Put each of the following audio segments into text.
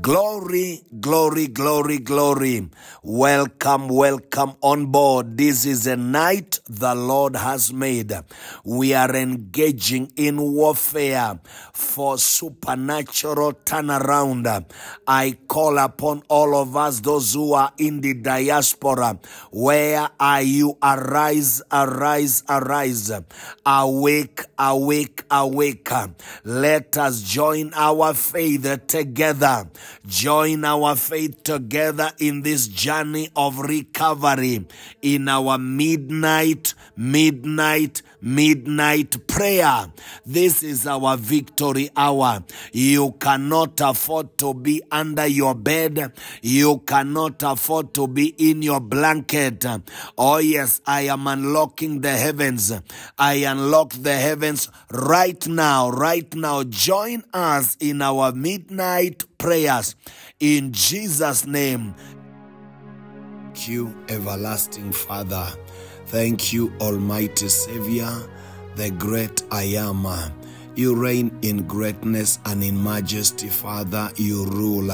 Glory, glory, glory, glory. Welcome, welcome on board. This is a night the Lord has made. We are engaging in warfare for supernatural turnaround. I call upon all of us, those who are in the diaspora. Where are you? Arise, arise, arise. Awake, awake, awake. Let us join our faith together. Join our faith together in this journey of recovery. In our midnight, midnight, midnight prayer. This is our victory hour. You cannot afford to be under your bed. You cannot afford to be in your blanket. Oh, yes, I am unlocking the heavens. I unlock the heavens right now, right now. Join us in our midnight prayers in Jesus' name. Thank you, everlasting Father. Thank you, Almighty Savior, the great I am. You reign in greatness and in majesty, Father. You rule.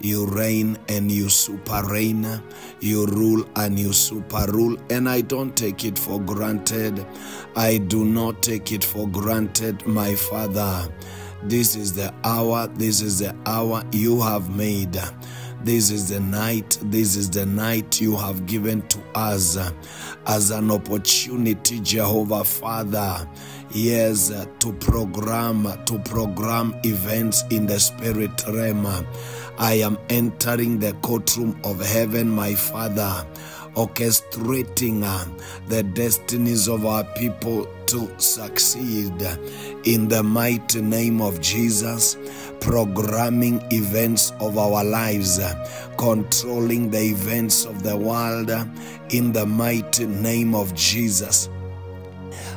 You reign and you super reign. You rule and you super rule. And I don't take it for granted. I do not take it for granted, my Father. This is the hour, this is the hour you have made. This is the night, this is the night you have given to us as an opportunity, Jehovah Father. Yes, to program, to program events in the spirit realm. I am entering the courtroom of heaven, my Father orchestrating uh, the destinies of our people to succeed in the mighty name of Jesus, programming events of our lives, uh, controlling the events of the world uh, in the mighty name of Jesus.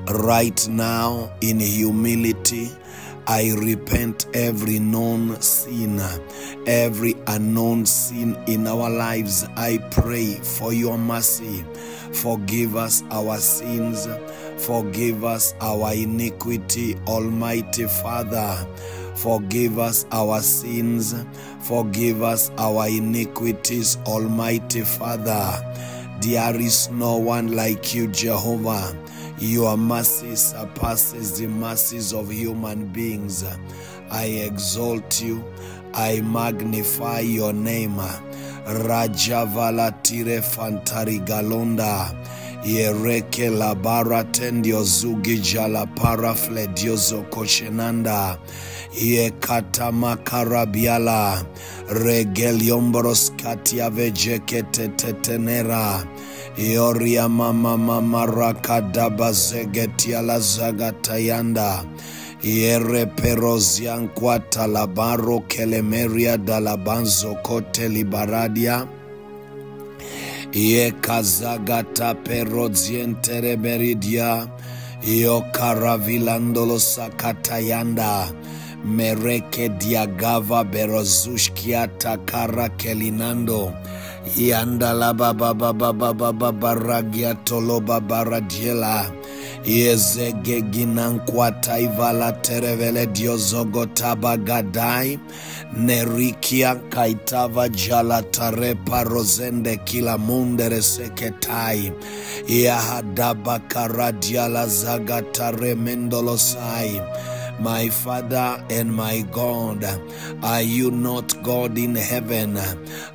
Right now, in humility, I repent every known sin, every unknown sin in our lives. I pray for your mercy. Forgive us our sins. Forgive us our iniquity, Almighty Father. Forgive us our sins. Forgive us our iniquities, Almighty Father. There is no one like you, Jehovah. Your mercy surpasses the mercies of human beings. I exalt you. I magnify your name. Rajavala tire fantari galonda. Yereke labara tendio zugi jala parafle diozo koshenanda. yekatamakaarabiala regeliombros katiavejeketetetenera yoriamamamamarakadabazegetialazagatayanda yereperozianquatalabaro kelemeria dalabanzokote libaradia. Yekazagataperozientereberidia yokaravilandolosakatayanda mereke diagava berozushkia takara kelinando. Iandalabababababababaragia toloba baradiela yandalababababababaragiyatolobabarajiela yezegeginankuataivala terevele diozogotabagadai nerikia kaitava jala tarepa rozende kila tare mendolosai My Father and my God, are you not God in heaven?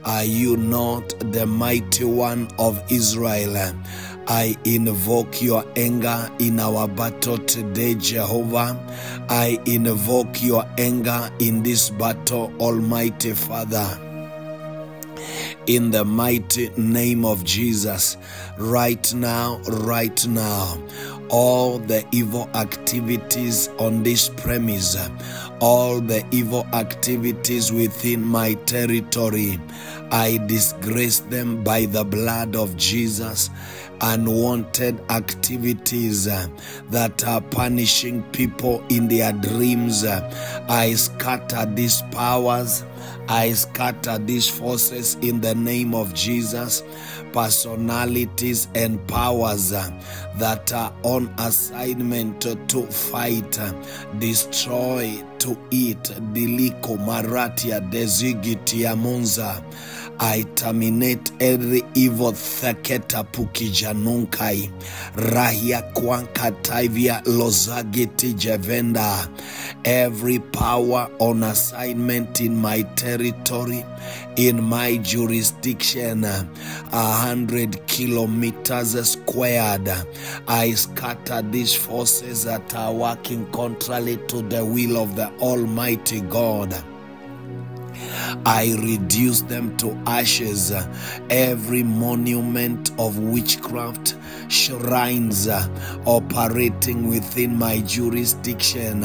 Are you not the mighty one of Israel? I invoke your anger in our battle today, Jehovah. I invoke your anger in this battle, Almighty Father. In the mighty name of Jesus, right now, right now, all the evil activities on this premise, all the evil activities within my territory, I disgrace them by the blood of Jesus. Unwanted activities that are punishing people in their dreams. I scatter these powers. I scatter these forces in the name of Jesus. Personalities and powers that are on assignment to fight, destroy, to eat, diliko, maratia, desigitia, monza. I terminate every evil theketa pukijanunkai rahia kwanka taivia lozagiti jevenda every power on assignment in my territory in my jurisdiction a hundred kilometers squared. I scatter these forces that are working contrary to the will of the Almighty God I reduce them to ashes. Every monument of witchcraft, shrines operating within my jurisdiction,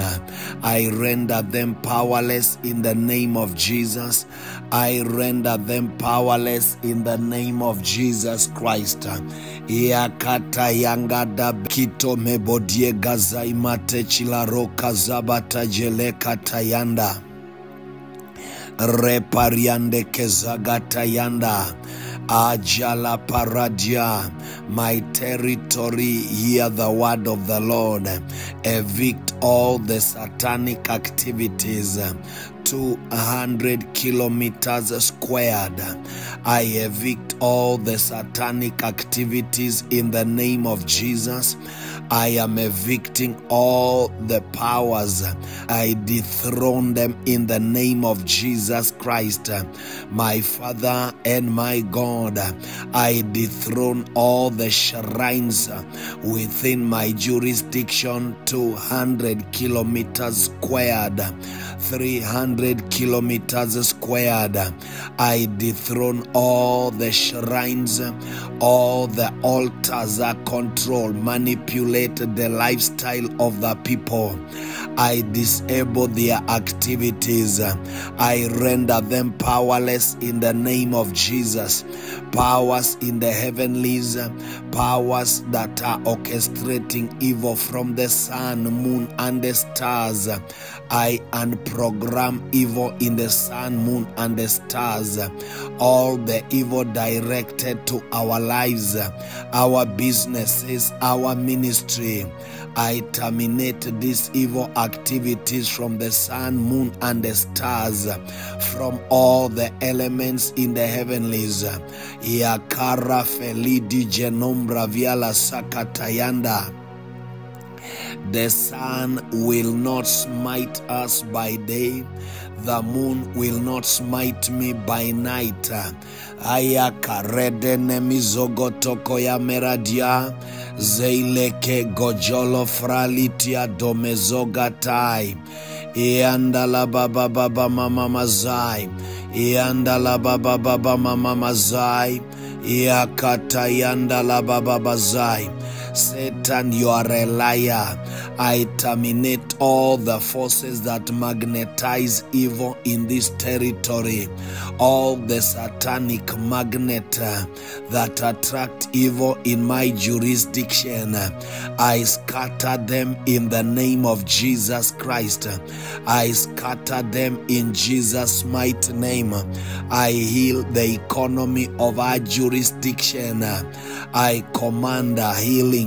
I render them powerless in the name of Jesus. I render them powerless in the name of Jesus Christ. Yakata yangada kito mebodiega zaimate chilaroka zabata jeleka tayanda repariande kezagata yanda. Ajala paradia. My territory hear the word of the lord. Evict all the satanic activities 200 kilometers squared. I evict all the satanic activities in the name of Jesus. I am evicting all the powers. I dethrone them in the name of Jesus Christ, my Father and my God. I dethrone all the shrines within my jurisdiction 200 kilometers squared, 300 kilometers squared. I dethrone all the shrines, all the altars that control, manipulate the lifestyle of the people. I disable their activities. I render them powerless in the name of Jesus. Powers in the heavenlies, powers that are orchestrating evil from the sun, moon, and the stars. I unprogram evil in the sun, moon, and the stars. All the evil directed to our lives, our businesses, our ministry. I terminate these evil activities from the sun, moon, and the stars, from all the elements in the heavenlies. Yakara felidi genombra viala sakatayanda. The sun will not smite us by day, the moon will not smite me by night. Aya karedene mizogotoko ya meradia. Zeileke gojolo fralitia domezogatai iandala baba baba mama mazai. Iandala baba baba mama mazai. Iakatayandala baba bazai Satan, you are a liar. I terminate all the forces that magnetize evil in this territory, all the satanic magnet uh, that attract evil in my jurisdiction. I scatter them in the name of Jesus Christ. I scatter them in Jesus' mighty name. I heal the economy of our jurisdiction. I command healing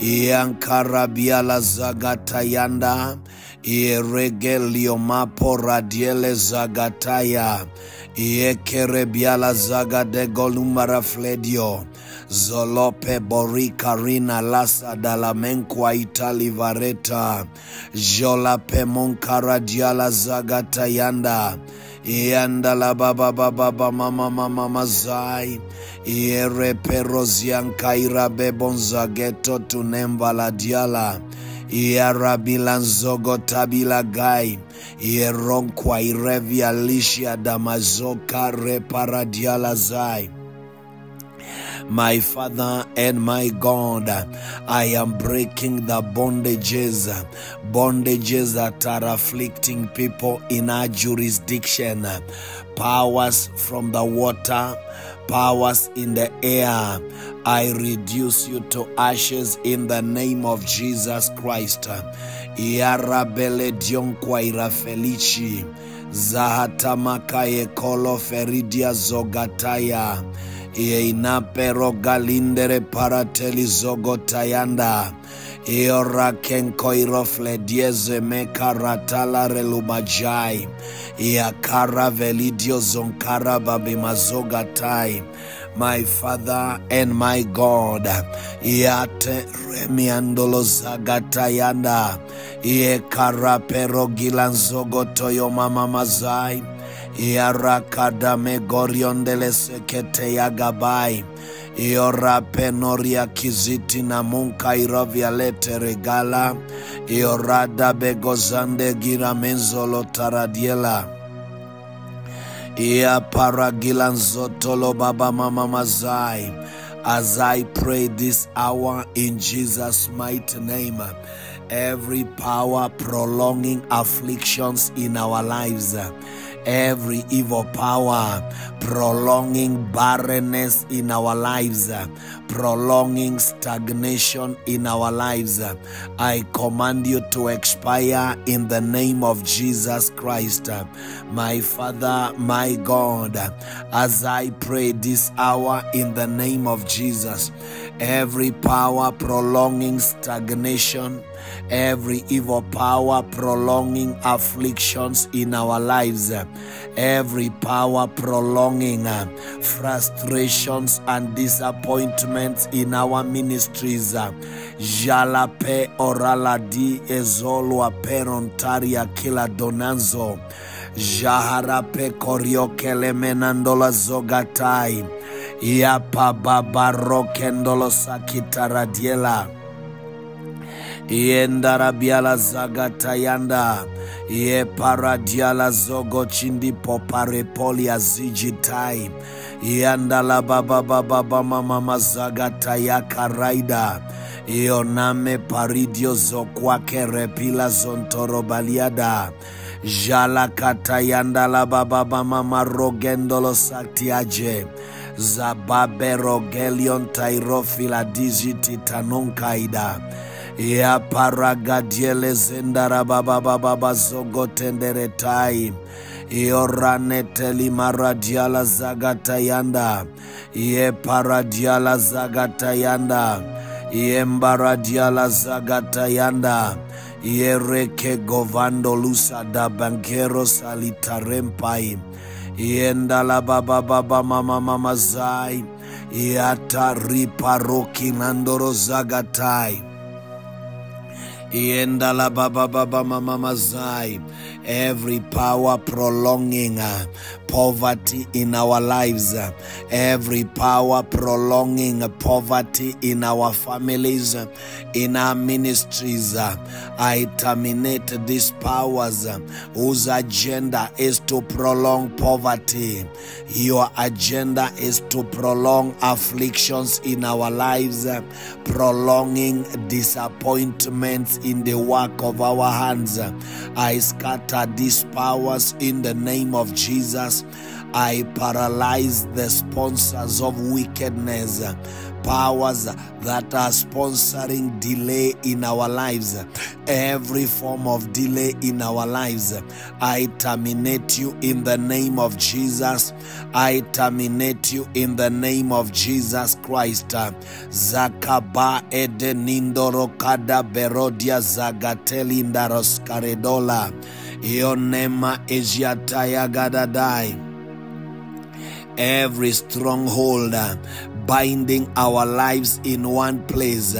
yankarabiala zagatayanda iregeliomapo radiele zagataya. Iekerebiala zagadegolumarafledio zolope borikarina lasadalamenkwa italivareta jolape monkaradiala zagatayanda iandala baba baba baba mama mama zai. Iere perozian kaira bebonza geto tunemba la diala. Iarabila Zogo Tabila Gai. Ieronkwa Irevia Lishia Damazoka Reparadiala Zai my Father and my God. I am breaking the bondages, bondages that are afflicting people in our jurisdiction, powers from the water, powers in the air. I reduce you to ashes in the name of Jesus Christ. Iarabele dionkwa irafelici zahatamakaye kolo feridia zogataya ieinape galindere parateli zogotayanda iora kenkoirofledieze mekaratala relumajai iakara velidio zonkara babimazogatai my Father and my God. Iate remiandolo zagatayanda. Ie karapero gilanzogo toyo mama mazai. Iarakada megoriondele sekete yagabai. Iora penoria kiziti na munka irovia lete regala. Iorada begozande gira menzolo taradiela. Ia paragilanzotolo baba mama mazai. As I pray this hour in Jesus' mighty name, every power prolonging afflictions in our lives, every evil power prolonging barrenness in our lives, prolonging stagnation in our lives. I command you to expire in the name of Jesus Christ. My Father, my God, as I pray this hour in the name of Jesus, every power prolonging stagnation, every evil power prolonging afflictions in our lives, every power prolonging uh, frustrations and disappointments in our ministries. Uh, Jalape oraladi ezolwa perontaria kila donanzo. Jaharape koriokele menandola zogatai. Yapa babarokendolo sakitaradiela. yendarabiala zagatayanda ye paradiala zogo chindi poparepolia zijitai yandala bababababa mamama zagatayakaraida yoname paridio zokwake repila zontorobaliada jalakatayandala bababamama rogendolo Zababe rogelion tairofila dijiti tanonkaida. Ya paragadiele zendara baba baba zogo tenderetai ioraneteli maradiala zagatayanda ye paradiala zagatayanda ye mbaradiala zagatayanda ye reke govando lusa da bankero salitarempai yendala baba baba mama mama zai. Yatariparoki nandoro zagatai Every power prolonging uh, poverty in our lives, uh, every power prolonging uh, poverty in our families, in our ministries. I terminate these powers whose agenda is to prolong poverty. Your agenda is to prolong afflictions in our lives, prolonging disappointments in the work of our hands. I scatter these powers in the name of Jesus. I paralyze the sponsors of wickedness, powers that are sponsoring delay in our lives, every form of delay in our lives. I terminate you in the name of Jesus. I terminate you in the name of Jesus Christ. Zakaba edenindoro kada berodia zagatelindaros karedola. Ionema ejiataya gadadai every stronghold binding our lives in one place.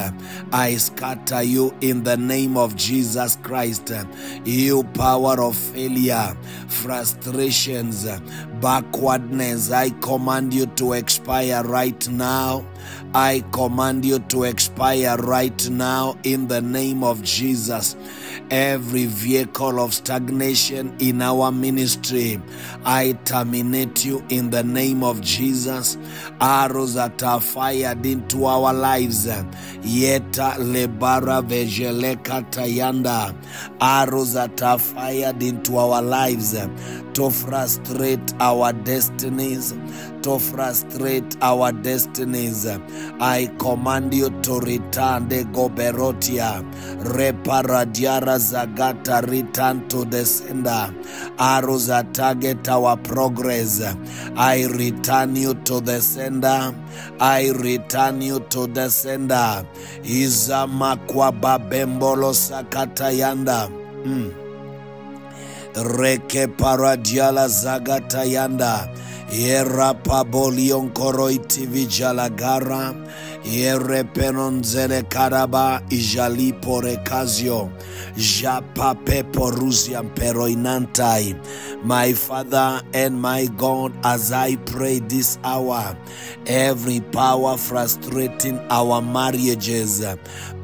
I scatter you in the name of Jesus Christ. You power of failure, frustrations, backwardness, I command you to expire right now. I command you to expire right now in the name of Jesus. Every vehicle of stagnation in our ministry, I terminate you in the name of Jesus. Arrows that are fired into our lives, yeta lebara vejeleka tayanda. Arrows that are fired into our lives to frustrate our destinies, to frustrate our destinies. I command you to return the goberotia, reparadiara zagata, return to the sender. Arrows that target our progress. I return you to the sender. I return you to the sender. Izamakwa babembolo sakatayanda. Mm. Reke paradiala zagatayanda. Koroiti vijalagara. Yere penonzele karaba ijali porekazio. Peroinantai. My Father and my God, as I pray this hour, every power frustrating our marriages,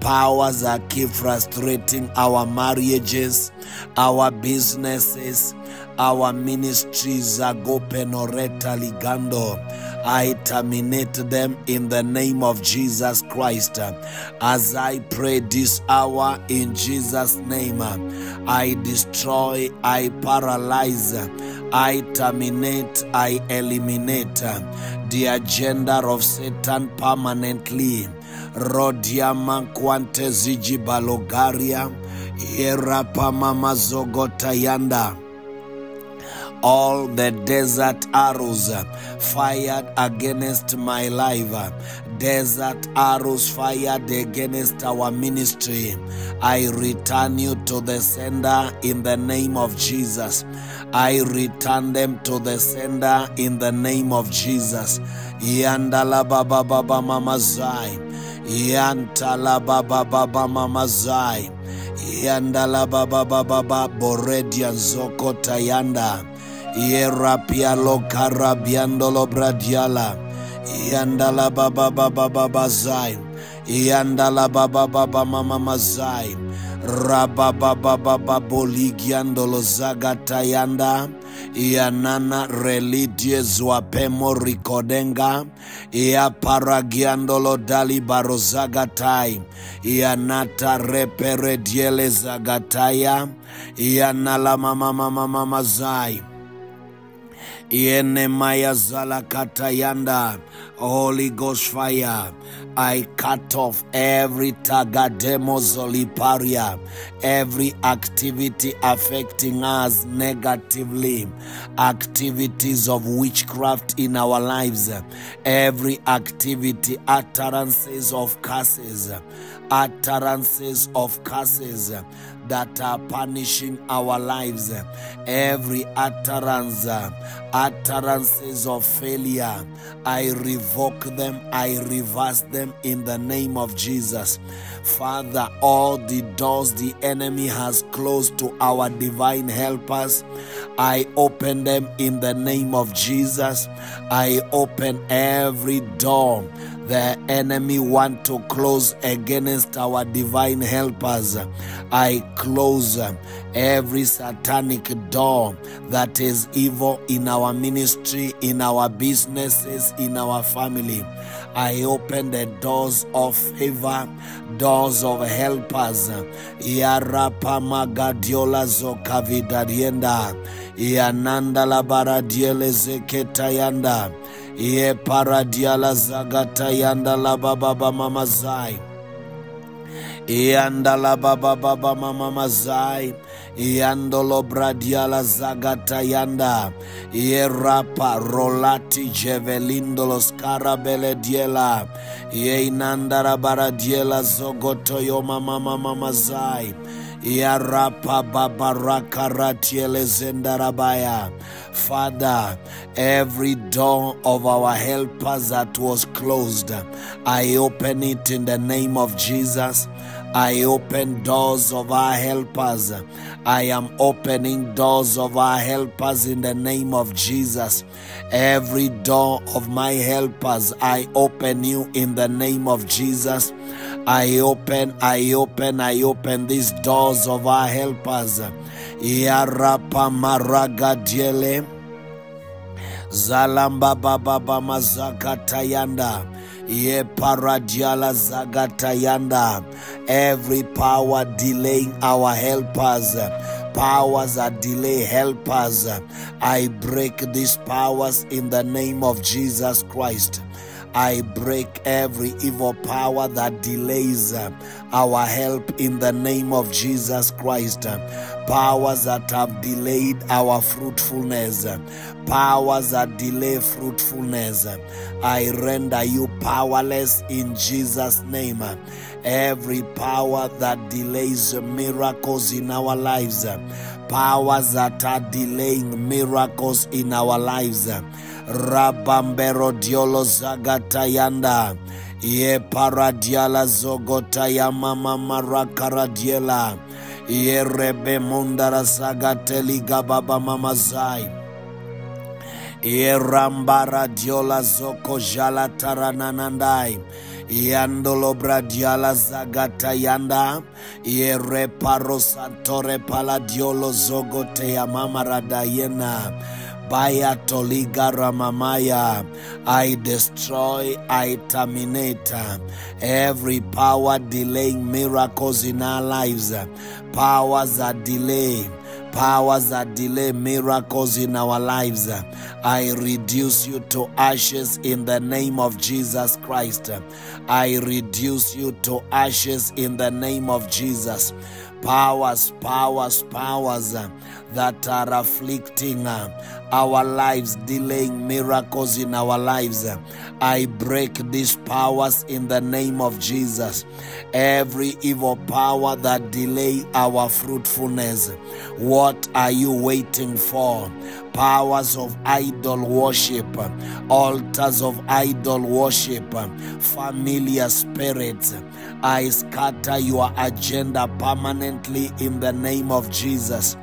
powers that keep frustrating our marriages, our businesses, our ministries, Agopenoreta Ligando. I terminate them in the name of Jesus Christ. As I pray this hour in Jesus' name, I destroy, I paralyze, I terminate, I eliminate the agenda of Satan permanently. Rodiama Quante Ziji Balogaria, Mazogotayanda all the desert arrows fired against my life, desert arrows fired against our ministry. I return you to the sender in the name of Jesus. I return them to the sender in the name of Jesus. Yandala baba baba mama zai. Yantala baba baba mama zai. Yandala baba baba baba boredia zoko tayanda. Yerapia lo karabiandolo bradiala. Yandala baba baba baba zai. Yandala baba baba mama mazai. Rababa baba baba ligiandolo zagatayanda. Yanana relidie zwapemo rikodenga. Ya paragiandolo dali barozagatai. Yanata repere diele zagataya. Yanala mama mama zai. Holy Ghost fire. I cut off every tagademo zoliparia, every activity affecting us negatively, activities of witchcraft in our lives, every activity, utterances of curses, utterances of curses that are punishing our lives, every utterance, utterances of failure, I revoke them, I reverse them in the name of Jesus. Father, all the doors the enemy has closed to our divine helpers, I open them in the name of Jesus. I open every door the enemy want to close against our divine helpers. I close every satanic door that is evil in our ministry, in our businesses, in our family. I open the doors of favor, doors of helpers. Yarapa magadiola zokavidarienda. Yananda la baradiele zeketayanda. Ye paradiala zagata yanda la baba mama zai. Yanda la baba baba mama mazai. Yandolo bradiala zagata yanda. Ye rapa rolati jevelindolo scarabele diela. Ye inandara baradiela zogoto yo mama mama mazai. Yarapa babaraka ratiele zendarabaya. Father, every door of our helpers that was closed, I open it in the name of Jesus. I open doors of our helpers. I am opening doors of our helpers in the name of Jesus. Every door of my helpers, I open you in the name of Jesus. I open, I open, I open these doors of our helpers. Yarapa maraga diele. Zalamba baba mazaka tayanda. Ye. Every power delaying our helpers, powers that delay helpers. I break these powers in the name of Jesus Christ. I break every evil power that delays our help in the name of Jesus Christ. Powers that have delayed our fruitfulness, powers that delay fruitfulness. I render you powerless in Jesus' name. Every power that delays miracles in our lives, powers that are delaying miracles in our lives. Rabambero diolo zagatayanda. Ye paradiala zogotaya mama marakaradiela. Ye rebe mundara sagateli gababa mamazai. Ye rambara diola zoko jala tarananandai. Yandolo bradiala zagata yanda. Ye reparo santore paladiolo zogote ya mama. Baya Toliga Ramamaya. I destroy, I terminate every power delaying miracles in our lives, powers that delay. Powers that delay miracles in our lives, I reduce you to ashes in the name of Jesus Christ. I reduce you to ashes in the name of Jesus powers, powers, powers that are afflicting uh, our lives, delaying miracles in our lives. I break these powers in the name of Jesus. Every evil power that delay our fruitfulness. What are you waiting for? Powers of idol worship, altars of idol worship, familiar spirits. I scatter your agenda permanently in the name of Jesus.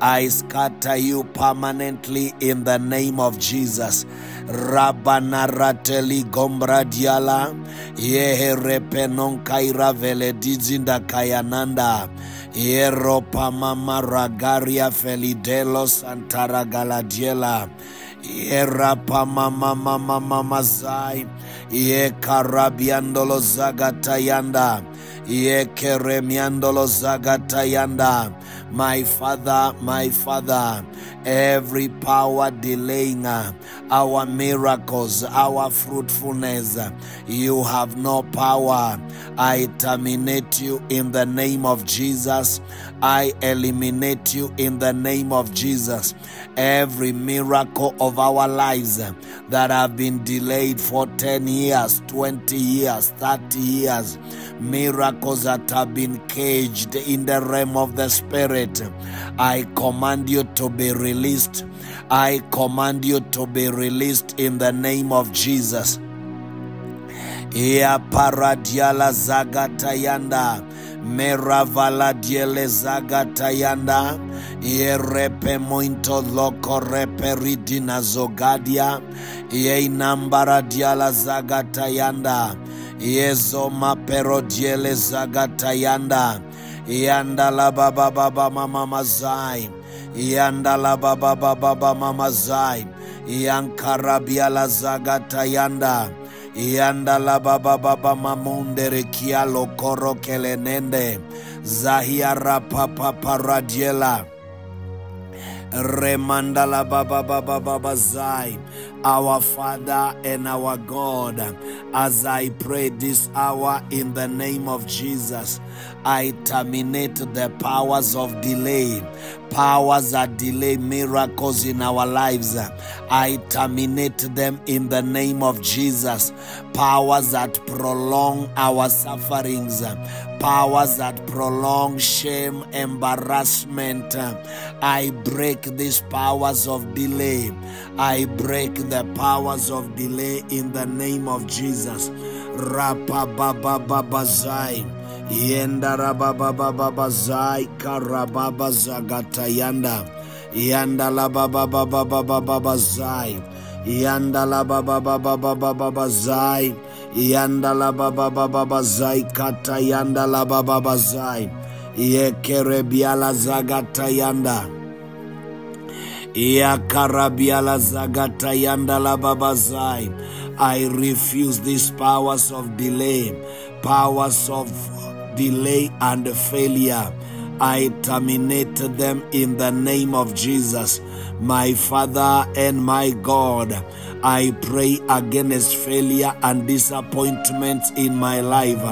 I scatter you permanently in the name of Jesus. Rabanarateli gombradiala yehe repenon kaira vele dizinda kayananda. Yeropa mama ragaria felidelos antara galadiela. Yerapa mama mama mama zai. Ye karabiandolo zagatayanda ye keremiandolo zagatayanda my father my father every power delaying our miracles our fruitfulness you have no power. I terminate you in the name of jesus i eliminate you in the name of jesus. Every miracle of our lives that have been delayed for 10 years 20 years 30 years miracles that have been caged in the realm of the spirit i command you to be released. I command you to be released in the name of jesus. Ya paradiala zagatayanda meravaladielezagataiyanda yerepe mointo loko reperidinazogadia yeinambaradialazagataiyanda yezomaperodielezagataiyanda yandalababababa mamamazai yandalababababa mamazai yankarabialazagataiyanda zagatayanda yanda la baba baba mama mazai yanda la baba baba baba mama zai yankarabiala zagatayanda yanda baba baba mamundere kialo koro kelenende zahiara papa paradiela remandala baba baba baba zai. Our father and our god as i pray this hour in the name of jesus i terminate the powers of delay powers that delay miracles in our lives i terminate them in the name of jesus powers that prolong our sufferings powers that prolong shame, embarrassment. I break these powers of delay. I break the powers of delay in the name of Jesus. Rapa baba baba. Yenda rababababazai karababa zagata yanda. Lababababababazai. Yanda lababababababazai. Yanda labababababazai kata yanda labababazai. Yekerebiala zagata yanda. Yakarabiala zagata yanda lababazai. I refuse these powers of delay, powers of delay and failure. I terminate them in the name of Jesus, my Father and my God. I pray against failure and disappointment in my life.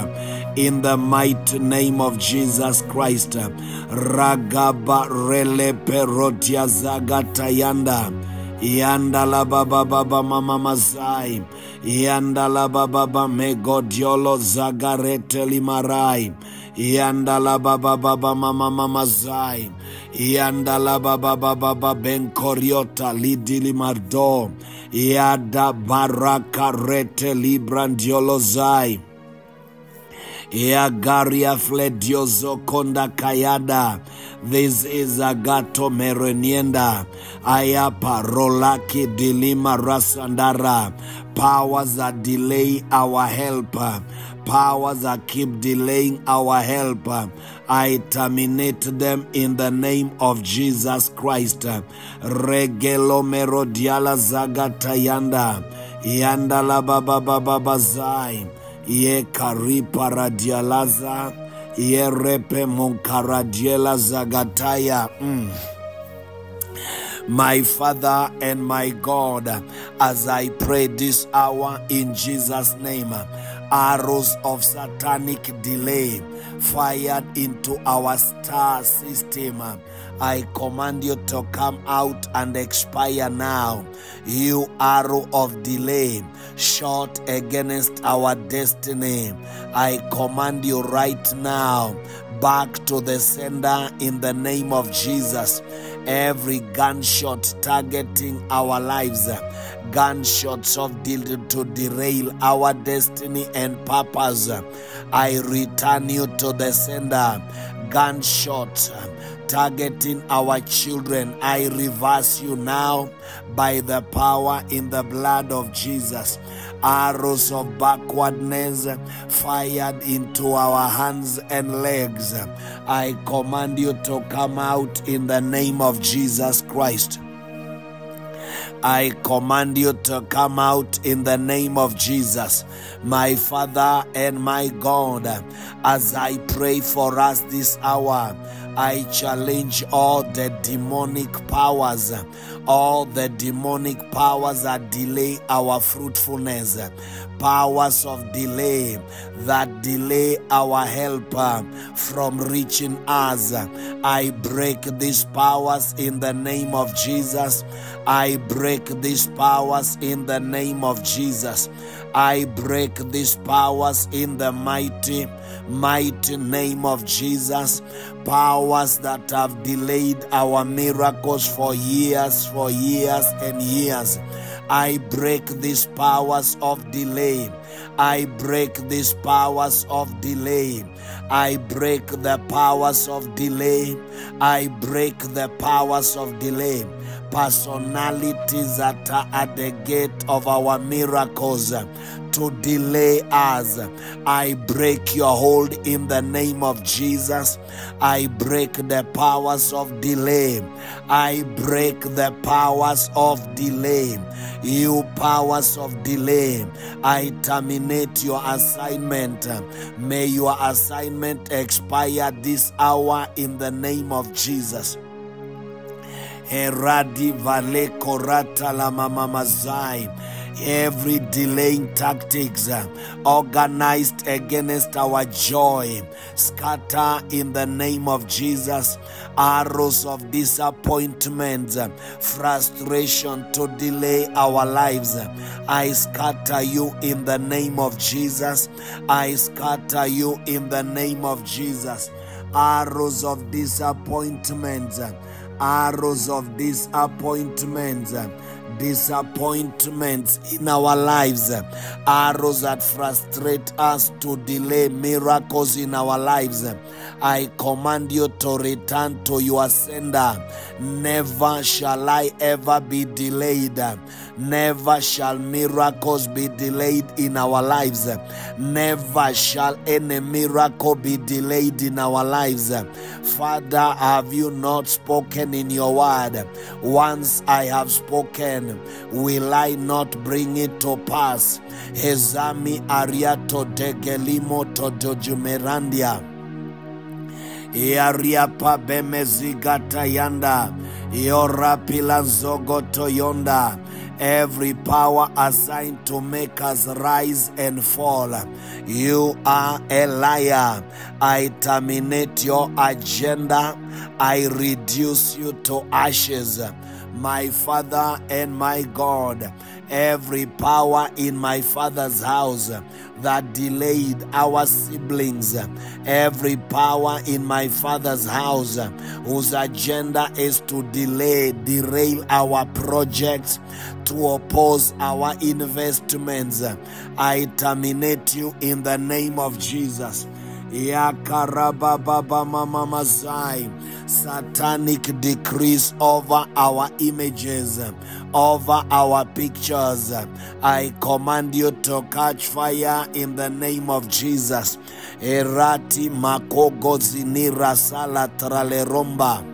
In the mighty name of Jesus Christ. Ragaba rele perotia zagatayanda. Yanda la baba baba mama mazai. Yanda la baba baba megodiolo zagarete limarai. Yanda la baba baba mama mama zai. Yanda la baba baba ben koriota lidili mardo. Yada baraka rete librandiolo zai. Yagaria flediozo konda kayada. This is Agato Merenienda. Ayapa rolaki dilima rasandara. Powers that delay our help. Powers that keep delaying our help. I terminate them in the name of Jesus Christ. Regelo merodiala zagatayanda. Yanda la baba baba zai. Ye karipa radialaza. Ye repe monkaradiela zagataya. Mm. My Father and my God, as I pray this hour in Jesus' name, arrows of satanic delay fired into our star system. I command you to come out and expire now. You arrow of delay, shot against our destiny. I command you right now back to the sender in the name of Jesus. Every gunshot targeting our lives, gunshots of deal to derail our destiny and purpose. I return you to the sender. Gunshots targeting our children. I reverse you now by the power in the blood of Jesus. Arrows of backwardness fired into our hands and legs. I command you to come out in the name of Jesus Christ. I command you to come out in the name of Jesus, my Father and my God. As I pray for us this hour, I challenge all the demonic powers, all the demonic powers that delay our fruitfulness, powers of delay that delay our helper uh, from reaching us. I break these powers in the name of Jesus. I break these powers in the name of Jesus. I break these powers in the mighty, mighty name of Jesus. Powers that have delayed our miracles for years, for years and years. I break these powers of delay. I break these powers of delay. I break the powers of delay. I break the powers of delay. Personalities that are at the gate of our miracles to delay us. I break your hold in the name of Jesus. I break the powers of delay. I break the powers of delay. You powers of delay, I terminate your assignment. May your assignment expire this hour in the name of Jesus. Vale korata la mamamazai every delaying tactics uh, organized against our joy. Scatter in the name of jesus. Arrows of disappointment uh, frustration to delay our lives. I scatter you in the name of jesus. I scatter you in the name of jesus. Arrows of disappointment arrows of disappointment disappointments in our lives, arrows that frustrate us to delay miracles in our lives. I command you to return to your sender. Never shall I ever be delayed. Never shall miracles be delayed in our lives. Never shall any miracle be delayed in our lives. Father, have you not spoken in your word? Once I have spoken, will I not bring it to pass? Hezami ariato degelimo to dojumerandia. Iariapa bemezigata yanda. Iorapila zogoto yonda every power assigned to make us rise and fall. You are a liar. I terminate your agenda. I reduce you to ashes. My Father and my God, every power in my Father's house that delayed our siblings, every power in my Father's house whose agenda is to delay, derail our projects, to oppose our investments. I terminate you in the name of Jesus. Satanic decrees over our images, over our pictures. I command you to catch fire in the name of Jesus. Erati makogo zinira sala traleromba.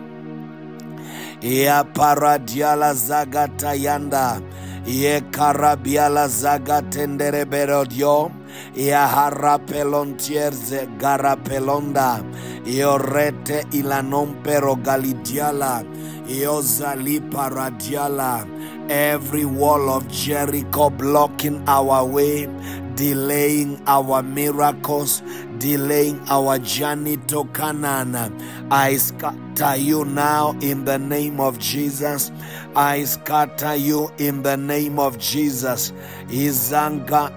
Ya paradiala zagatayanda. Ye karabiala zagatendereberodio. Garapelonda. Iorete ilanompero galidiala. Every wall of Jericho blocking our way, delaying our miracles, delaying our journey to Canaan. I scatter you now in the name of Jesus. I scatter you in the name of Jesus. Izanga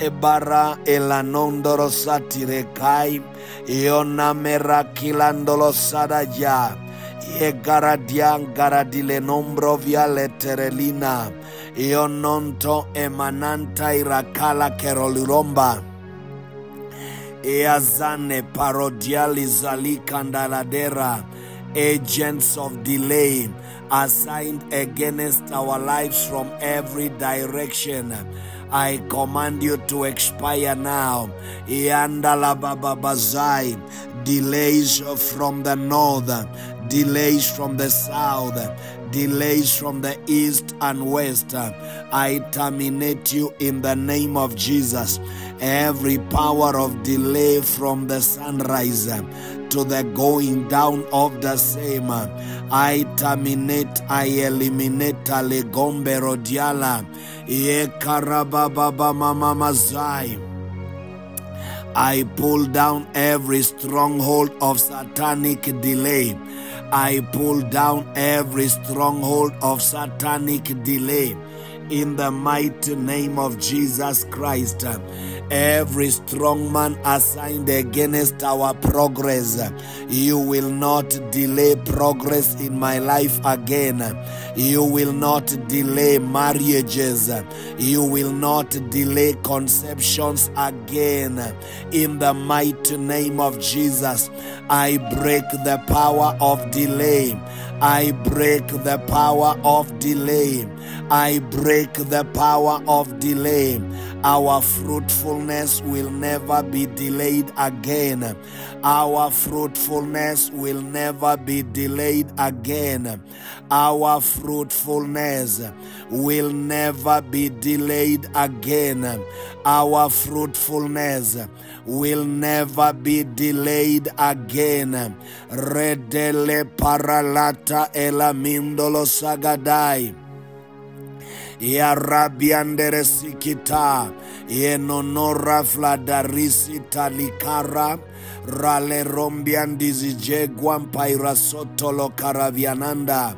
ebara elanondoro satirekai. Iona merakilandolo sadaja. Ye garadian garadile nombro via letterelina. Io nonto emananta irakala keroliromba. Eazane parodiali zalikandaladera. Agents of delay assigned against our lives from every direction. I command you to expire now. Iandala bababazai. Delays from the north, delays from the south, delays from the east and west. I terminate you in the name of Jesus. Every power of delay from the sunrise to the going down of the same. I terminate, I eliminate Alegombe Rodiala. Ye karababa mama. I pull down every stronghold of satanic delay. I pull down every stronghold of satanic delay in the mighty name of Jesus Christ. Every strong man assigned against our progress, you will not delay progress in my life again. You will not delay marriages. You will not delay conceptions again. In the mighty name of Jesus, I break the power of delay. I break the power of delay. I break the power of delay. Our fruitfulness will never be delayed again. Our fruitfulness will never be delayed again. Our fruitfulness will never be delayed again. Our fruitfulness will never be delayed again. Redele paralata elamindolo sagadai. Ya rabiandere sikita. Ye nonora fladarisi talikara. Rale rombiandizijegwan pairasotolo karaviananda.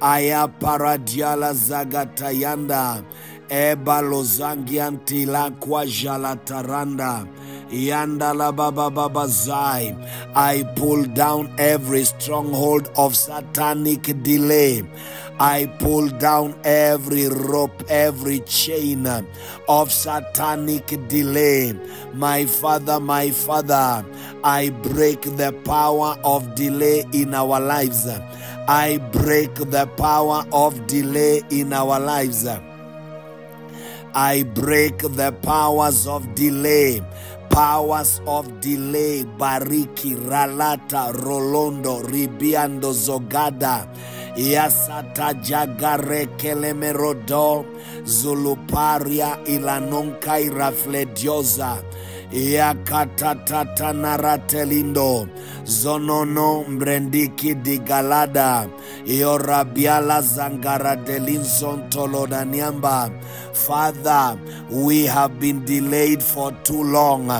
Aya paradiala zagatayanda eba lozangiantila kwa jalataranda Yandala Baba Baba Zai. I pull down every stronghold of satanic delay. I pull down every rope, every chain of satanic delay. My Father, my Father, I break the power of delay in our lives. I break the power of delay in our lives. I break the powers of delay. Powers of delay. Bariki, Ralata, Rolondo, Ribiando, Zogada. Yasata Jagare Kelemerodo. Zuluparia Ilanonka Irafledioza. Yakatatata naratelindo zonono mbrendiki digalada yorabiala zangara delinson tolodaniamba Father, we have been delayed for too long.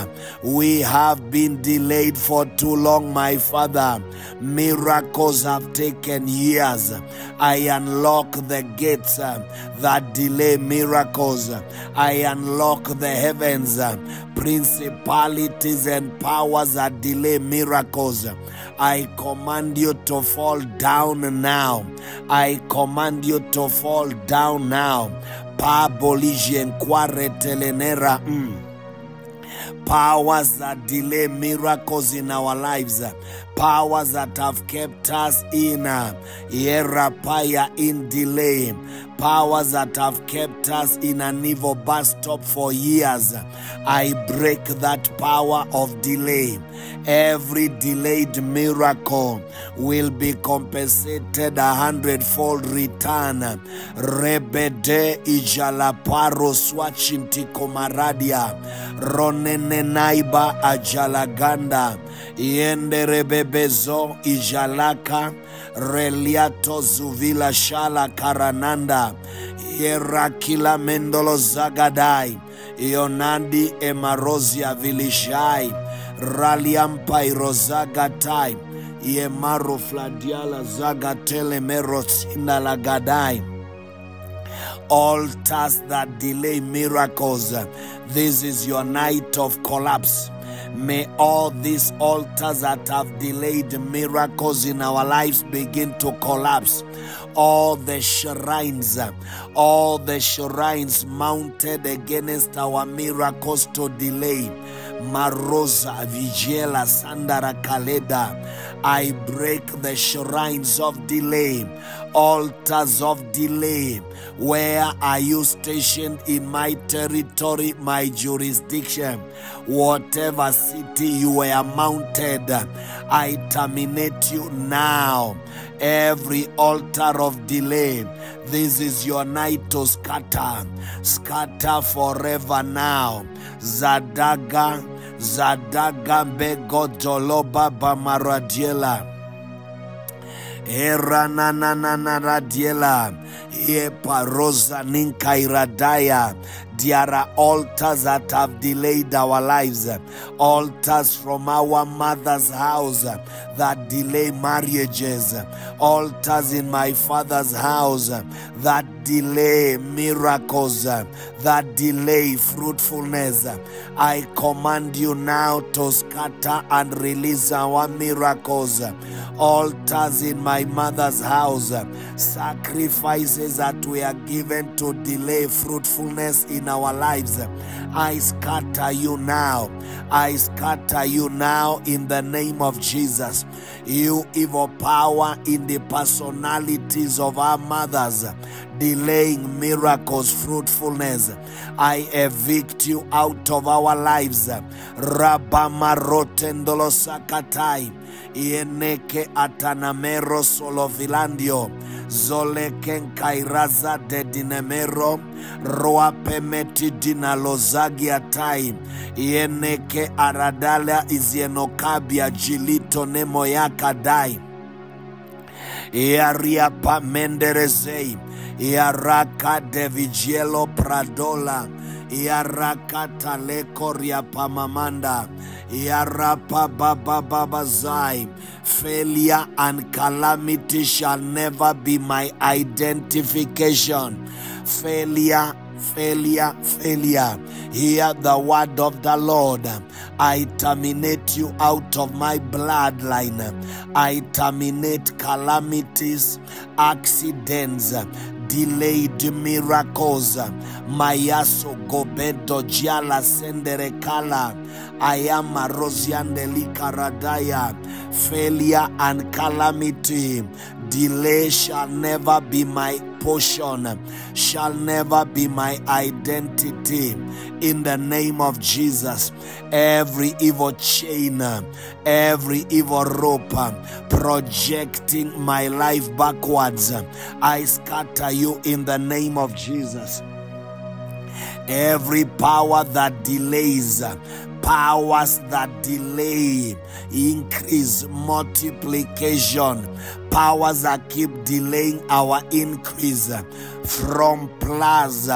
We have been delayed for too long, my Father. Miracles have taken years. I unlock the gates that delay miracles. I unlock the heavens, principalities and powers that delay miracles. I command you to fall down now. I command you to fall down now. Pabolisian quaretelenera. Mm. Powers that delay miracles in our lives, powers that have kept us in uh, Yerapaya in delay, powers that have kept us in an evil bus stop for years. I break that power of delay. Every delayed miracle will be compensated a hundredfold return. Rebede ijalaparo swachinti komaradia ronene naiba yenderebebezo ijalaka reliato zuvila shala karananda yerakila mendolo zagadai ionandi emarozia vilishai raliampairozagatai yemaro fladiala zagatele merosinda lagadai altars that delay miracles. This is your night of collapse. May all these altars that have delayed miracles in our lives begin to collapse. All the shrines, all the shrines mounted against our miracles to delay. Marosa, Vigela, Sandara, Kaleda. I break the shrines of delay, altars of delay. Where are you stationed in my territory, my jurisdiction? Whatever city you were mounted, I terminate you now. Every altar of delay, this is your night to scatter. Scatter forever now. Zadaga, Zadaga Bego Joloba Bamaradiela. Yeparosa Ninkairadaya. There are altars that have delayed our lives, altars from our mother's house that delay marriages, altars in my father's house that delay miracles, that delay fruitfulness. I command you now to scatter and release our miracles. Altars in my mother's house, sacrifices that we are given to delay fruitfulness in our lives. I scatter you now. I scatter you now in the name of Jesus. You evil power in the personalities of our mothers, delaying miracles, fruitfulness. I evict you out of our lives. Rabama rotendolo sakatai. Ieneke atanamero solofilandio. Zoleken kairaza de dinemero. Roapemeti dinalozagi atai. Ieneke aradala izienokabia jilito nemo yakadai. Iaria pamenderezei. Iaraka de vigielo pradola. Iaraka talekoria pamamanda. Iarapa baba baba zai. Failure and calamity shall never be my identification. Failure failure, failure. Hear the word of the Lord. I terminate you out of my bloodline. I terminate calamities, accidents, delayed miracles. Mayaso gobedo jiala sendere kala. I am a rosiandeli karadaya. Failure and calamity. Delay shall never be my portion, shall never be my identity. In the name of Jesus, every evil chain, every evil rope projecting my life backwards, I scatter you in the name of Jesus. Every power that delays, powers that delay, increase, multiplication, powers that keep delaying our increase from plus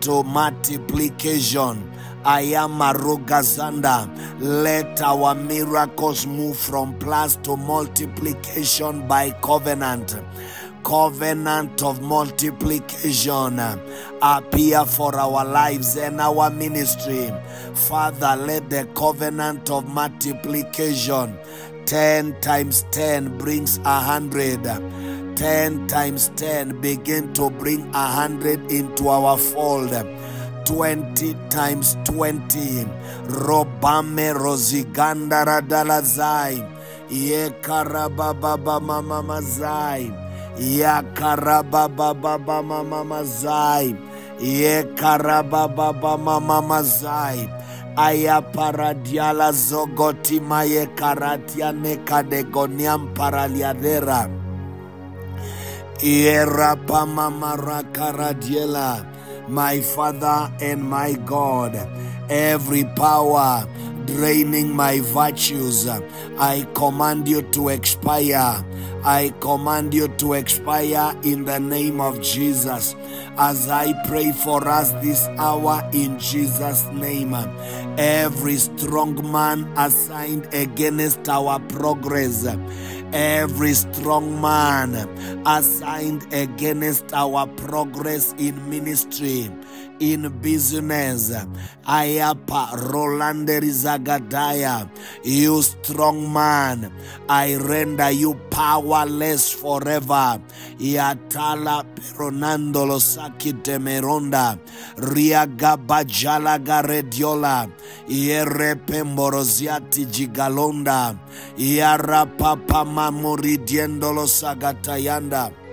to multiplication. I am a Rogazanda. Let our miracles move from plus to multiplication by covenant covenant of multiplication appear for our lives and our ministry. Father, let the covenant of multiplication 10 times 10 brings a hundred. 10 times 10 begin to bring a 100 into our fold. 20 times 20 robame rozigandara dalazai ye karababa mama mazai ya karababa mama mazai ye karababa mama mazai aya paradiala zogoti maye karatia nekadegoniam paraliadera. Iera pamamara karadiela. My Father and my God, every power draining my virtues, I command you to expire. I command you to expire in the name of Jesus. As I pray for us this hour in Jesus' name, every strong man assigned against our progress every strong man assigned against our progress in ministry in business. Ayapa Rolanderi Zagadaya, you strong man, I render you powerless forever. Yatala Peronando Losakite Meronda, Riagabajala Garediola, Yerepe Mboroziati Jigalonda, Yara Papa Mamuridiendolo Sagatayanda.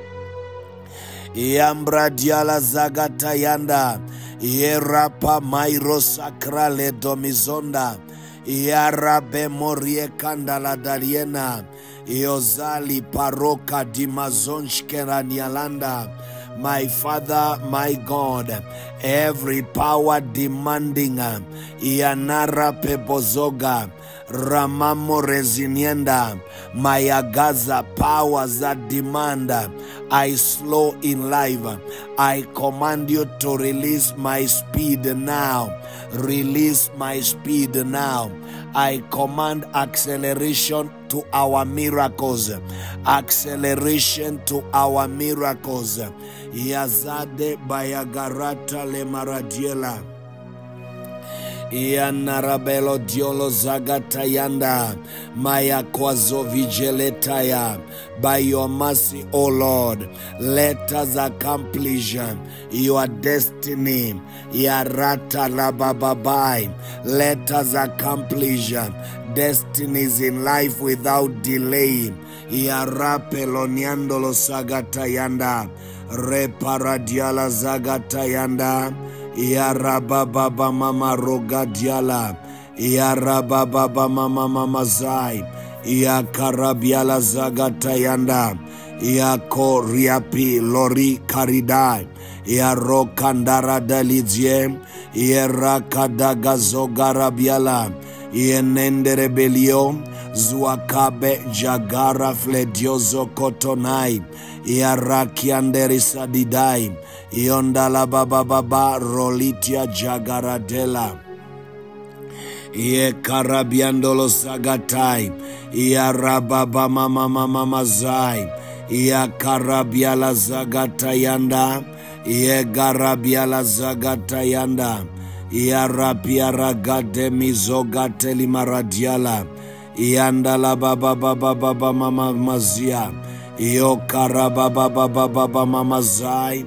Yambra diala zagatayanda. Yerapa mairo sakrale domizonda. Yarabe morie kandala daliena. Iozali paroka dimazonshkera nialanda. My Father, my God, every power demanding Yanara Pebozoga, Ramamo Resinienda, Mayagaza power za demand I slow in live I command you to release my speed now. Release my speed now. I command acceleration to our miracles. Acceleration to our miracles. Yazade Bayagarata Lemaradiela. Yanarabelo diolo zagatayanda maya kwazo vigeletaya by your mercy o lord let us accomplish your destiny. Yarata labababai let us accomplish destinies in life without delay. Yarapeloniandolo sagatayanda reparadiala zagatayanda yarabababa mama rogadiala yarabababa mama mama zai. Yakarabiala zagatayanda yakoriapi lori karidai. Yarokandara dalidzie yerakadagazogarabiala yenenderebelio zuakabe jagara flediozo kotonai yarakianderisadidaim yondalabababa rolitia jagaradela. Yekarabiandolosagatai yarababamamamamamazai yakarabialazagatayanda yegarabialazagatayanda babababababa mamamazia mama mazai ya karabiala zagatayanda ye garabiala zagatayanda Iarapiaragade mizogate baba baba baba mama mazia. Iokara baba baba baba mama zai.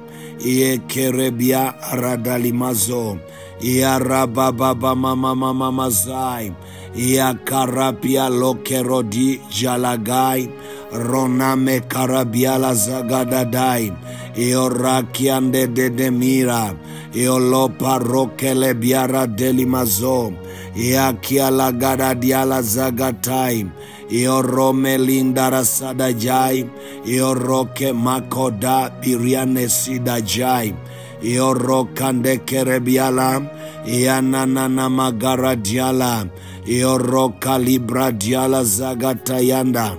Radalimazo. Iaraba baba mama mama mazai. Iakarapia lokerodi jalagai. Roname karabiala zagadadai. Iorakiande de demira. Iolopa rokele biara delimazo. Iakiala gada diala zagatai. ioromelindarasadagai ioroke makoda birianesidagai iorokandekerebiala yanananamagaradiala iorokalibradiala zagatayanda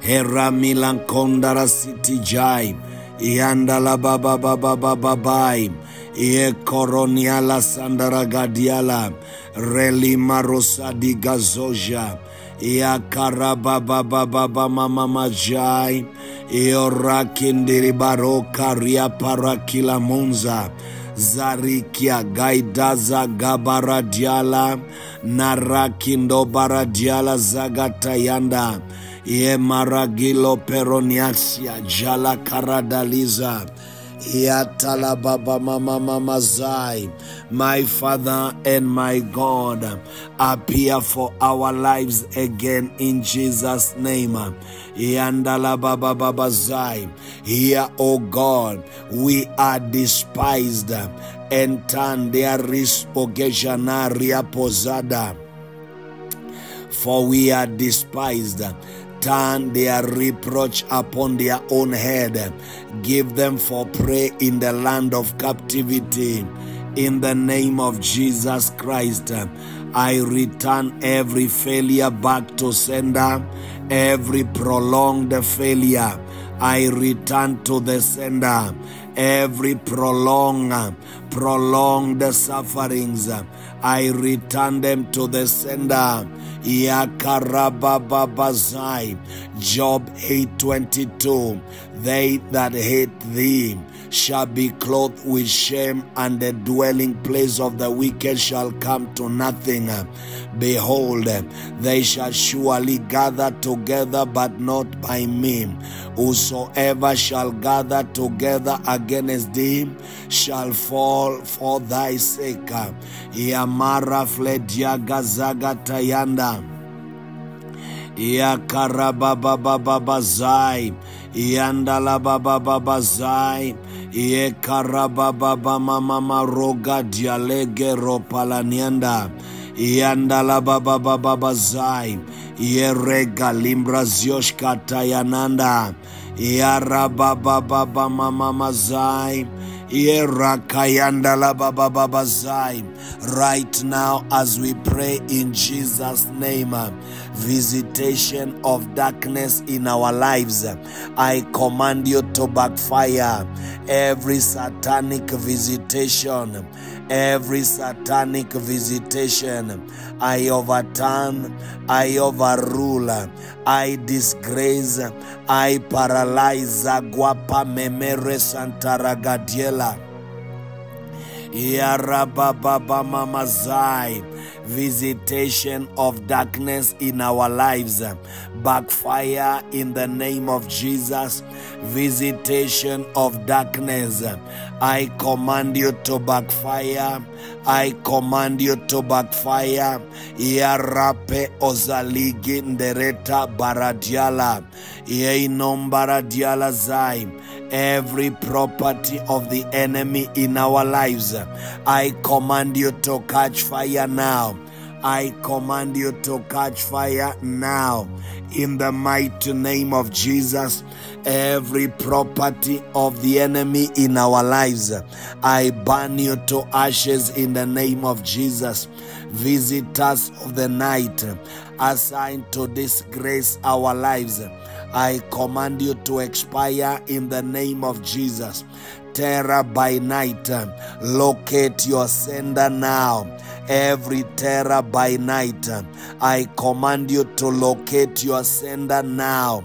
heramilankondarasitijai yandalababababababai iekoroniala sandaragadiala relimarosadigazozha yakarababababamamamajai eorakindiribarokariaparakilamunza zarikia gaidaza gabaradiala narakindobaradiala zagatayanda yemaragilo peroniasia jala karadaliza. My Father and my God, appear for our lives again in Jesus' name. Hear, O God, we are despised and turned their rispogeshanaria posada. For we are despised turn their reproach upon their own head. Give them for prey in the land of captivity. In the name of Jesus Christ, I return every failure back to sender, every prolonged failure. I return to the sender every prolonged, prolonged sufferings. I return them to the sender. Yakarababazai. Job 8:22. They that hate thee shall be clothed with shame, and the dwelling place of the wicked shall come to nothing. Behold, they shall surely gather together, but not by me. Whosoever shall gather together against thee shall fall for thy sake. Yamara fledia gazaga tayanda. yakarababababazai yandalabababazai yekarabababamamamaroga dialegeropalanianda yandalababababazai yerega limbrazioshkatayananda yarabababamamamazai Right now, as we pray in Jesus' name, visitation of darkness in our lives, I command you to backfire every satanic visitation. Every satanic visitation, I overturn, I overrule, I disgrace, I paralyze Aguapa Memere Santaragadiela. Yarabababamamazai. Visitation of darkness in our lives. Backfire in the name of Jesus. Visitation of darkness. I command you to backfire. I command you to backfire. Ozaligi ndereta baradiala. Baradiala zai every property of the enemy in our lives. I command you to catch fire now. I command you to catch fire now. In the mighty name of Jesus, every property of the enemy in our lives, I burn you to ashes in the name of Jesus. Visitors of the night, assigned to disgrace our lives, I command you to expire in the name of Jesus. Terror by night, locate your sender now. Every terror by night, I command you to locate your sender now.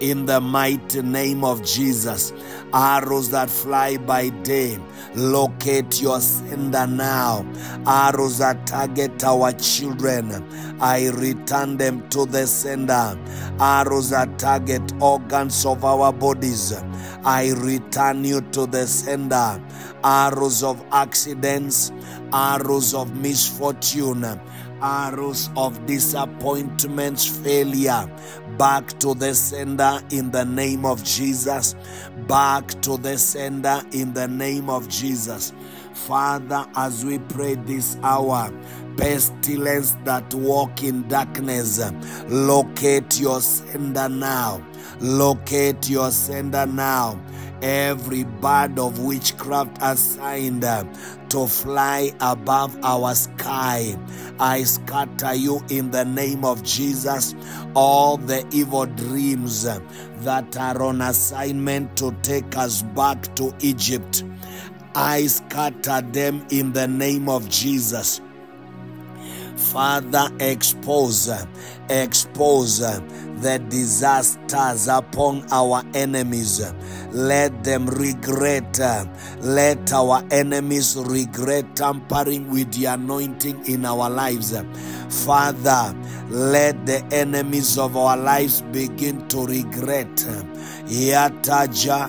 In the mighty name of Jesus. Arrows that fly by day, locate your sender now. Arrows that target our children, I return them to the sender. Arrows that target organs of our bodies, I return you to the sender. Arrows of accidents, arrows of misfortune, arrows of disappointments, failure, back to the sender in the name of Jesus. Back to the sender in the name of Jesus. Father, as we pray this hour, pestilence that walk in darkness, locate your sender now. Locate your sender now every bird of witchcraft assigned to fly above our sky. I scatter you in the name of Jesus. All the evil dreams that are on assignment to take us back to Egypt. I scatter them in the name of Jesus. Father, expose, expose the disasters upon our enemies. Let them regret, let our enemies regret tampering with the anointing in our lives. Father, let the enemies of our lives begin to regret. Yataja,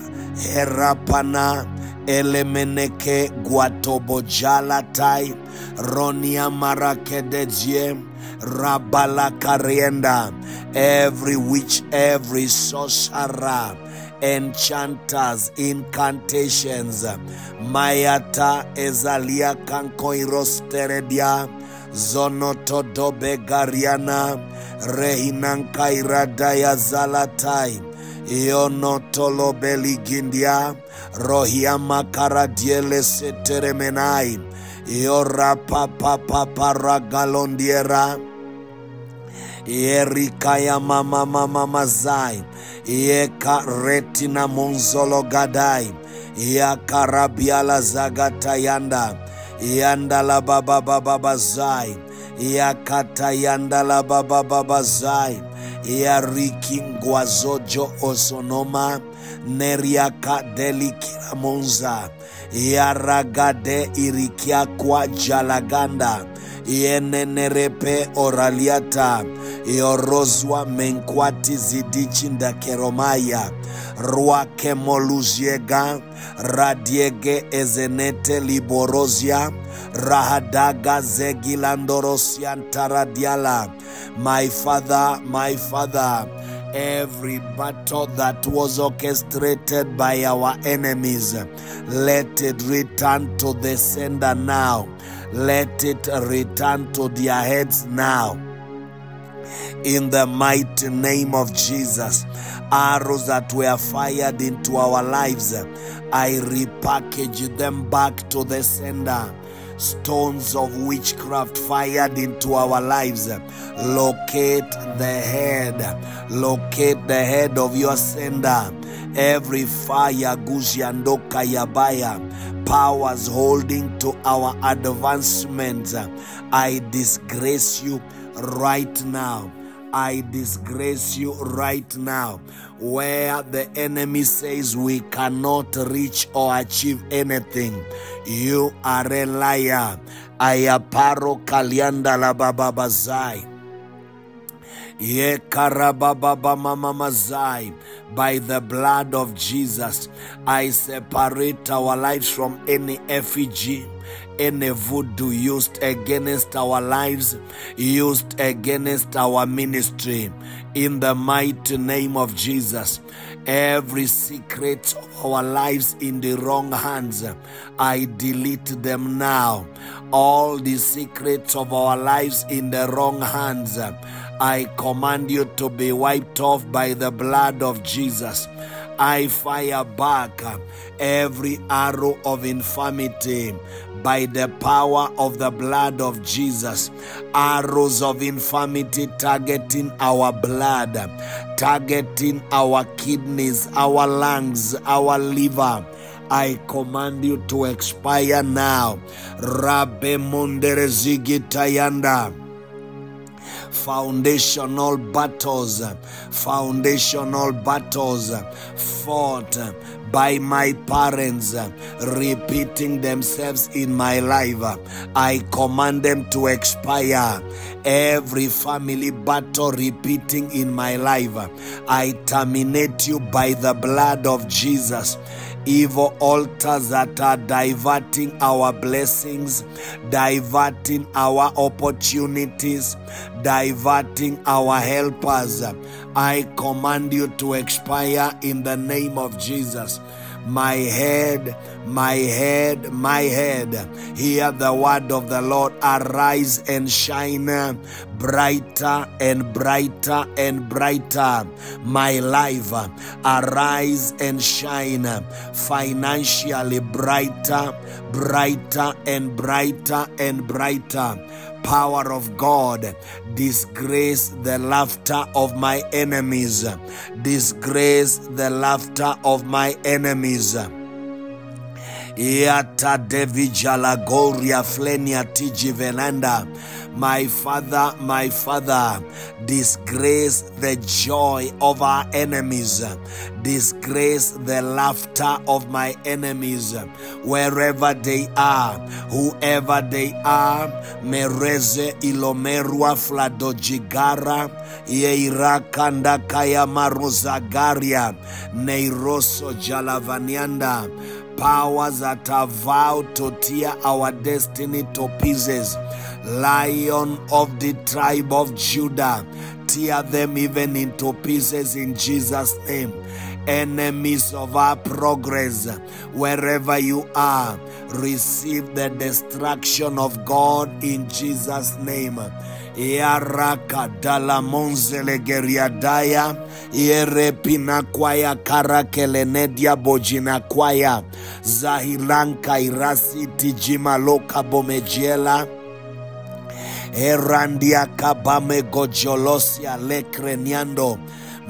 Herapana, Elemeneke, Guatobojalatai, Ronia Marakededzie, Rabala Karienda, every witch, every sorcerer, enchanters, incantations, Mayata Ezalia Kankoiros Teredia, Zonoto Dobe Gariana, Rehinankaira Daya Zalatai, Ionotolo Beligindia, Seteremenai, Iora Papa Papa Ragalondiera, Yerikaya Mama Mama Mazai, Yeka Retina Monzolo Gadai, Yakarabiala Zagatayanda, Yandala Baba Baba bazai. Yakata Yandala Baba Baba Zai, Yariki Ngwazojo Osonoma, Neriaka Delikiramonza, Yaragade Irikiakwa Jalaganda, Yenenerepe Oraliata, Yorozwa Menkwati Zidichinda Keromaya, Ruake Moluziega, Radiege Ezenete Liborozia, Rahadaga Zegilandorosiantaradiala. My father, my father, every battle that was orchestrated by our enemies, let it return to the sender now. Let it return to their heads now. In the mighty name of Jesus, arrows that were fired into our lives, I repackage them back to the sender stones of witchcraft fired into our lives. Locate the head, locate the head of your sender. Every fire, Gushiandoka Yabaya, powers holding to our advancement. I disgrace you right now. I disgrace you right now. Where the enemy says we cannot reach or achieve anything, you are a liar. Ayaparo kalianda la bababazai. Ye karababa mama mazai. By the blood of Jesus, I separate our lives from any effigy any voodoo used against our lives, used against our ministry. In the mighty name of Jesus, every secret of our lives in the wrong hands, I delete them now. All the secrets of our lives in the wrong hands, I command you to be wiped off by the blood of Jesus. I fire back every arrow of infirmity by the power of the blood of Jesus. Arrows of infirmity targeting our blood, targeting our kidneys, our lungs, our liver. I command you to expire now. Rabbe. Foundational battles, foundational battles fought by my parents repeating themselves in my life. I command them to expire. Every family battle repeating in my life, I terminate you by the blood of Jesus evil altars that are diverting our blessings, diverting our opportunities, diverting our helpers. I command you to expire in the name of Jesus my head, my head, my head. Hear the word of the Lord. Arise and shine brighter and brighter and brighter. My life, arise and shine financially brighter, brighter and brighter and brighter power of God. Disgrace the laughter of my enemies. Disgrace the laughter of my enemies. Yata devijala goria flenia tiji venanda. My Father, my Father, disgrace the joy of our enemies, disgrace the laughter of my enemies, wherever they are, whoever they are. Mereze ilomerua fladojigara, yeirakanda kaya maruzagaria, neiroso jalavanianda powers that have vowed to tear our destiny to pieces. Lion of the tribe of Judah, tear them even into pieces in Jesus' name. Enemies of our progress, wherever you are, receive the destruction of God in Jesus' name. yarakadala monzelegeriadaya yerepinakwaya karakelenedia bojinakwaya zahilankairatitijimalokabomejiela erandiakabamegojolosia lekreniando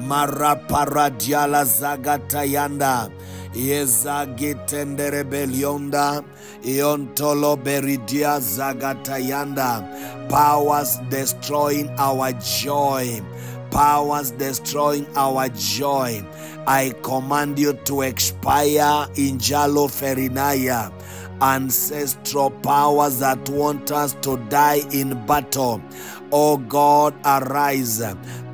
maraparadiala zagatayanda yezagitendere belionda iontolo beridia zagatayanda powers destroying our joy. Powers destroying our joy. I command you to expire in jalo ferinaya. Ancestral powers that want us to die in battle oh god arise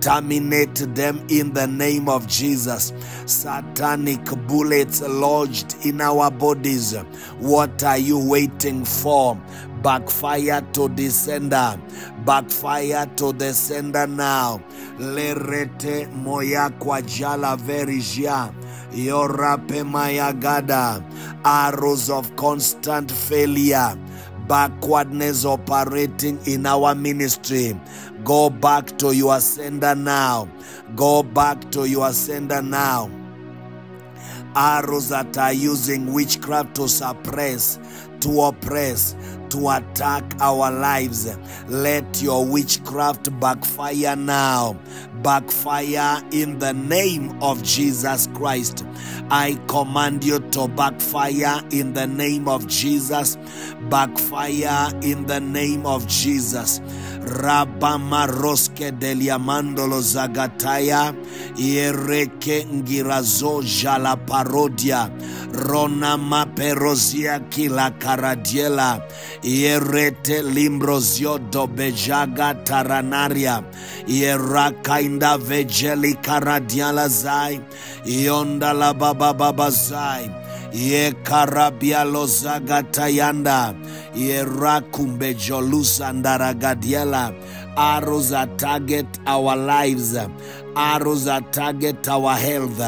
terminate them in the name of Jesus. Satanic bullets lodged in our bodies. What are you waiting for? Backfire to the sender. Backfire to the sender now. Lerete moya kwa jala verija. Yorape mayagada. Arrows of constant failure backwardness operating in our ministry. Go back to your sender now. Go back to your sender now. Arrows that are using witchcraft to suppress, to oppress, to attack our lives. Let your witchcraft backfire now. Backfire in the name of Jesus Christ. I command you to backfire in the name of Jesus. Backfire in the name of Jesus. Rabama roske deliamandolo zagataya yereke ngirazo jala parodia. Rona maperozia kila karadiela yerete limbrozio dobejaga taranaria. Yerakainda vejeli karadiala zai yonda la baba baba zai ye karabialo zagatayanda ye rakumbe jolusa ndaragadiela arrows that target our lives. Arrows that target our health.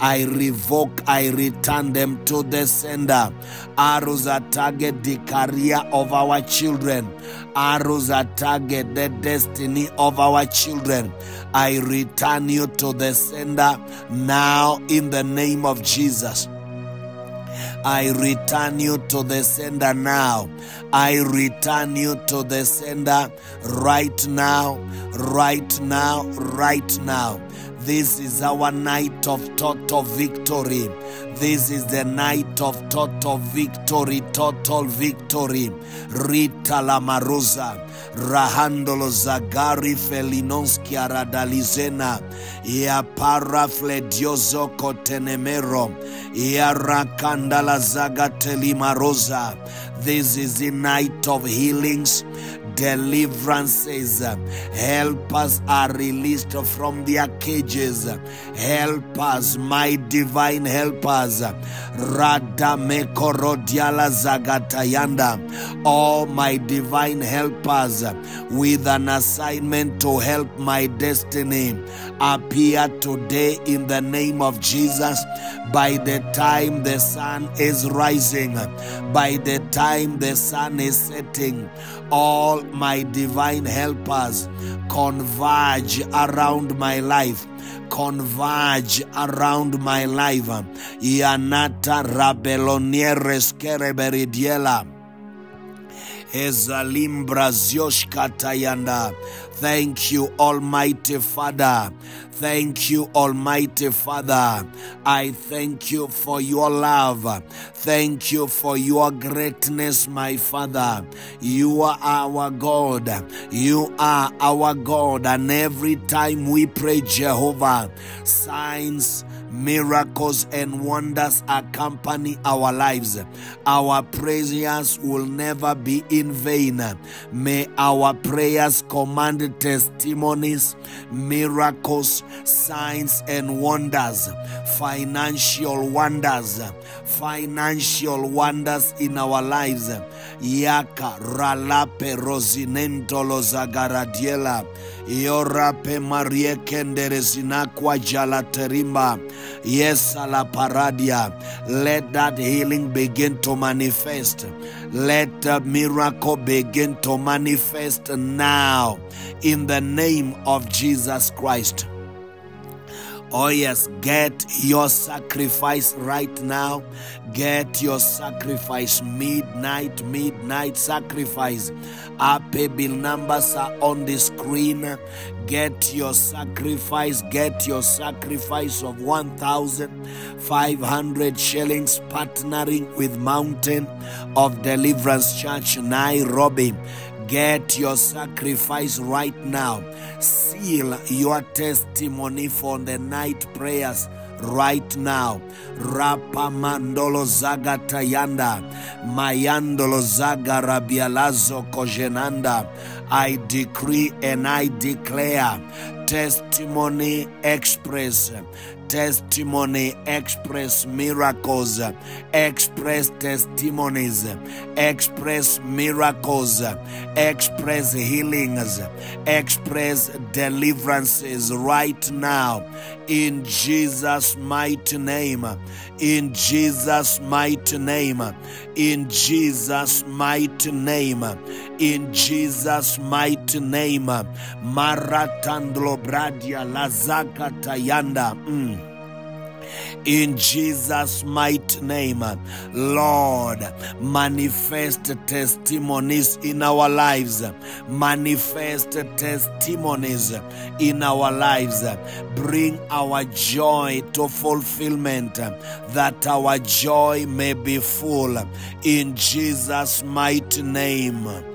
I revoke i return them to the sender. Arrows that target the career of our children. Arrows that target the destiny of our children. I return you to the sender now in the name of jesus I return you to the sender now. I return you to the sender right now, right now, right now. This is our night of total victory. This is the night of total victory, total victory. Rita Lamaruza, Rahandolo Zagari Felinonski Aradalizena, Ia Paraflediozo Kotenemero, Ia Rakandala Zagatelimarosa. This is the night of healings, deliverances. Helpers are released from their cages. Helpers, my divine helpers. Radamekorodiala Zagatayanda. All oh, my divine helpers with an assignment to help my destiny appear today in the name of Jesus by the time the sun is rising, by the time the sun is setting, all my divine helpers converge around my life converge around my life. Yanata rabelonieres kereberidiela. Ezalim Brazioshkatayanda. Thank you, Almighty Father. Thank you, Almighty Father. I thank you for your love. Thank you for your greatness, my Father. You are our God. You are our God. And every time we pray, Jehovah, signs, miracles and wonders accompany our lives. Our prayers will never be in vain. May our prayers command testimonies, miracles, signs and wonders, financial wonders, financial wonders in our lives. Yaka ralape rosinentolo zagaradiela. Iorape marie kendere sinakwa jalaterimba. Yes, la paradia. Let that healing begin to manifest. Let the miracle begin to manifest now in the name of Jesus Christ. Oh, yes, get your sacrifice right now. Get your sacrifice midnight, midnight sacrifice. Our pay bill numbers are on the screen. Get your sacrifice. Get your sacrifice of 1,500 shillings, partnering with Mountain of Deliverance Church, Nairobi. Get your sacrifice right now. Seal your testimony for the night prayers right now. Rapa mandolo zaga tayanda. Mayandolo zaga rabialazo kojenanda. I decree and I declare testimony express testimony express miracles express testimonies express miracles express healings express deliverances right now in Jesus mighty name. In Jesus mighty name. In Jesus mighty name. In Jesus mighty name. Maratandlo bradia lazaka tayanda. Mm in Jesus' mighty name. Lord, manifest testimonies in our lives. Manifest testimonies in our lives. Bring our joy to fulfillment, that our joy may be full. In Jesus' mighty name.